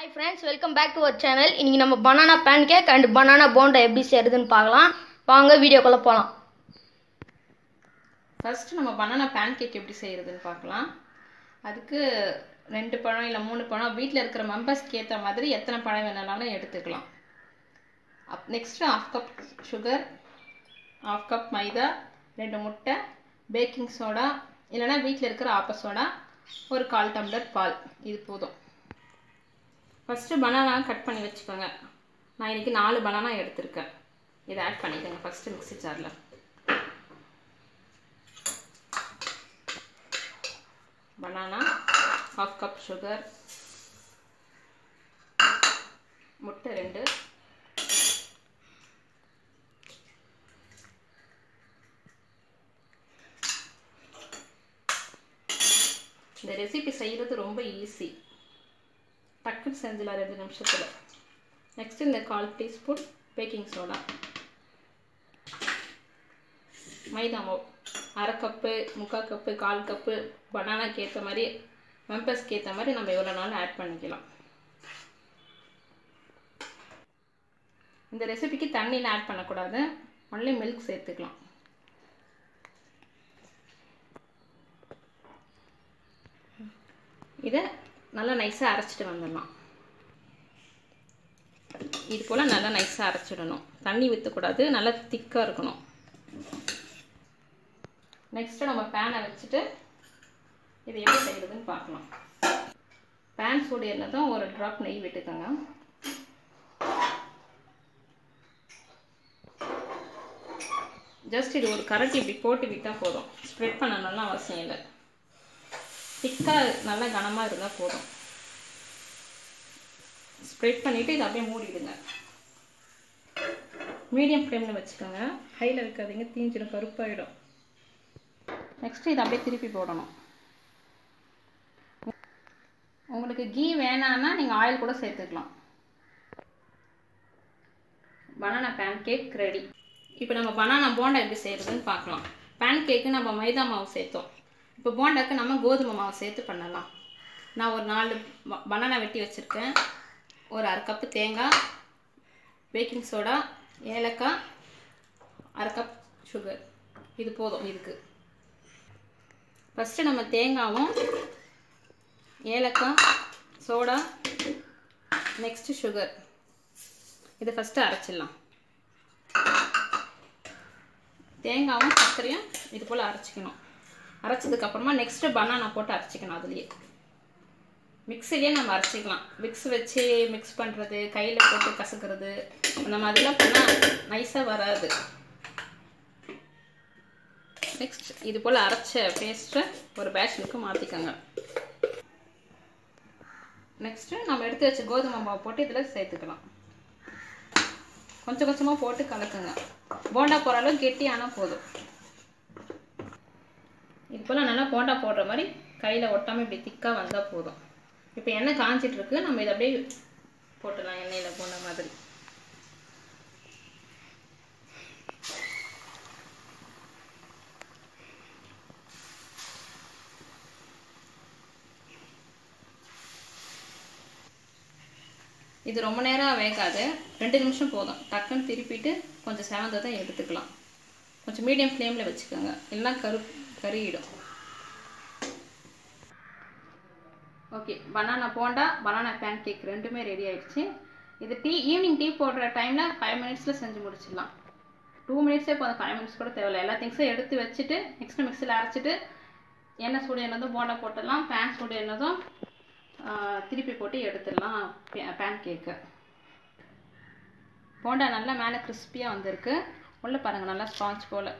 Hi friends welcome back to our channel இன்றைக்கி நம்ம banana pancake and banana bonda எப்படி செய்யறதுன்னு பார்க்கலாம். வாங்க வீடியோக்குள்ளே போகலாம் ஃபஸ்ட்டு நம்ம பனானா பேன் கேக் எப்படி செய்கிறதுன்னு பார்க்கலாம். அதுக்கு ரெண்டு பழம் இல்லை மூணு பழம் வீட்டில் இருக்கிற மெம்பர்ஸ்க்கு ஏற்ற மாதிரி எத்தனை பழம் வேணுனாலும் எடுத்துக்கலாம். Up next half cup sugar half cup maida ரெண்டு முட்டை பேக்கிங் சோடா இல்லைன்னா வீட்டில் இருக்கிற ஆப்ப சோடா ஒரு கால் டம்ளர் பால். இது போதும். ஃபஸ்ட்டு பனானா கட் பண்ணி வச்சுக்கோங்க. நான் இன்றைக்கி நாலு பனானா எடுத்திருக்கேன். இதை ஆட் பண்ணிக்கோங்க ஃபஸ்ட்டு மிக்ஸி ஜாரில் பனானா ஹாஃப் கப் சுகர் முட்டை ரெண்டு. இந்த ரெசிபி செய்கிறது ரொம்ப ஈஸி டக்குன்னு செஞ்சிடலாம் ரெண்டு நிமிஷத்தில். நெக்ஸ்ட் இந்த கால் டீஸ்பூன் பேக்கிங் சோடா மைதா மாவு. அரை கப்பு முக்கால் கப்பு கால் கப்பு பனானாக்கு ஏற்ற மாதிரி மெம்பர்ஸ்க்கு ஏற்ற மாதிரி நம்ம எவ்வளோ நாளும் ஆட் பண்ணிக்கலாம். இந்த ரெசிபிக்கு தண்ணியில் ஆட் பண்ணக்கூடாது. ஒன்லி மில்க் சேர்த்துக்கலாம். இதை நல்லா நைஸாக அரைச்சிட்டு வந்துடலாம் இது போல் நல்லா நைஸாக அரைச்சிடணும். தண்ணி ஊற்றக்கூடாது நல்லா திக்காக இருக்கணும். நெக்ஸ்ட்டு நம்ம பேனை வச்சுட்டு இது எப்படி செய்கிறதுன்னு பார்க்கலாம். பேன் சூடு தான் ஒரு ட்ராப் நெய் விட்டுக்கோங்க. ஜஸ்ட் இது ஒரு கரட்டி இப்படி போட்டு விட்டால் போதும். ஸ்ப்ரெட் பண்ணணும்லாம் அவசியம் இல்லை. திக்காக நல்லா கனமாக இருந்தால் போதும். ஸ்ப்ரெட் பண்ணிவிட்டு இதை அப்படியே மூடிடுங்க. மீடியம் ஃப்ளேமில் வச்சுக்கோங்க. ஹையில் வைக்காதீங்க தீஞ்சிடும் கருப்பாயிடும். நெக்ஸ்ட்டு இதை அப்படியே திருப்பி போடணும். உங்களுக்கு கீ வேணான்னா நீங்கள் ஆயில் கூட சேர்த்துக்கலாம். பனானா பேன் கேக் ரெடி இப்போ நம்ம பனானா போண்டா எப்படி செய்கிறதுன்னு பார்க்கலாம். பேன் கேக்கு நம்ம மைதா மாவு சேர்த்தோம். இப்போ போண்டாக்கு நம்ம கோதுமை மாவு சேர்த்து பண்ணலாம். நான் ஒரு நாலு பனானா வெட்டி வச்சுருக்கேன். ஒரு அரை கப்பு தேங்காய் பேக்கிங் சோடா ஏலக்காய் அரை கப் சுகர் இது போதும் இதுக்கு. ஃபஸ்ட்டு நம்ம தேங்காவும் ஏலக்காய் சோடா நெக்ஸ்ட்டு சுகர் இதை ஃபஸ்ட்டு அரைச்சிடலாம். தேங்காவும் சர்க்கரையும் இது போல் அரைச்சிக்கணும். அரைச்சதுக்கப்புறமா நெக்ஸ்ட்டு பனானா போட்டு அரைச்சிக்கணும் அதுலேயே. மிக்சிலேயே நம்ம அரைச்சிக்கலாம். மிக்ஸ் வச்சு மிக்ஸ் பண்ணுறது கையில் போட்டு கசக்கிறது அந்த மாதிரிலாம் பண்ணால் நைஸாக வராது. நெக்ஸ்ட் இது போல் அரைச்ச பேஸ்ட்டை ஒரு பேஷனுக்கு மாற்றிக்கோங்க நெக்ஸ்ட்டு நம்ம எடுத்து வச்ச கோதுமை மாவு போட்டு இதில் சேர்த்துக்கலாம். கொஞ்சம் கொஞ்சமாக போட்டு கலக்குங்க. போண்டா போகிற அளவு கெட்டியானால் போதும். இது நல்லா போண்டா போடுற மாதிரி கையில் ஒட்டாமல் இப்படி திக்காக வந்தால் போதும். இப்போ எண்ணெய் காஞ்சிட்ருக்கு நம்ம இதை அப்படியே போட்டுடலாம் எண்ணெயில் போன மாதிரி. இது ரொம்ப நேரம் வேகாது. ரெண்டு நிமிஷம் போதும். டக்குன்னு திருப்பிட்டு கொஞ்சம் சேவந்ததை எடுத்துக்கலாம். கொஞ்சம் மீடியம் ஃப்ளேமில் வச்சுக்கோங்க. எல்லாம் கருப்பு கருகிடும் okay banana bonda banana pancake ரெண்டுமே ரெடி ஆயிடுச்சு. இது டீ ஈவினிங் டீ போடுற டைமில் ஃபைவ் மினிட்ஸில் செஞ்சு முடிச்சிடலாம். டூ மினிட்ஸே போதும் ஃபைவ் மினிட்ஸ் கூட தேவையில்லை. எல்லா திங்ஸும் எடுத்து வச்சுட்டு நெக்ஸ்ட் மிக்சியில் அரைச்சிட்டு எண்ணெய் சூடு என்னதும் போண்டா போட்டுடலாம். பேன் சூடு என்னதும் திருப்பி போட்டு எடுத்துடலாம் பேன் கேக்கு போண்டா நல்லா மேலே கிறிஸ்பியாக வந்திருக்கு. உள்ளே பாருங்கள் நல்லா ஸ்பாஞ்ச் போல்.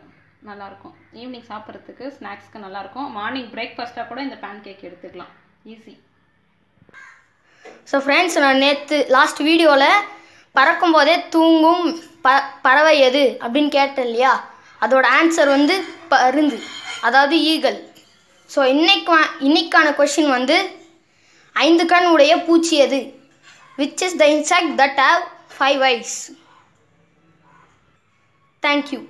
நல்லாயிருக்கும் ஈவினிங் சாப்பிட்றதுக்கு ஸ்நாக்ஸ்க்கு நல்லாயிருக்கும் மார்னிங் பிரேக்ஃபாஸ்ட்டாக கூட இந்த பேன் கேக் எடுத்துக்கலாம். ஈஸி ஸோ ஃப்ரெண்ட்ஸ் நான் நேற்று லாஸ்ட் வீடியோவில் பறக்கும் போதே தூங்கும் ப பறவை எது அப்படின்னு கேட்டேன் இல்லையா? அதோட ஆன்சர் வந்து பருந்து அதாவது ஈகல் ஸோ இன்னைக்கு இன்னைக்கான கொஷின் வந்து ஐந்து கண் உடைய பூச்சி எது? Which is the insect that have five eyes thank you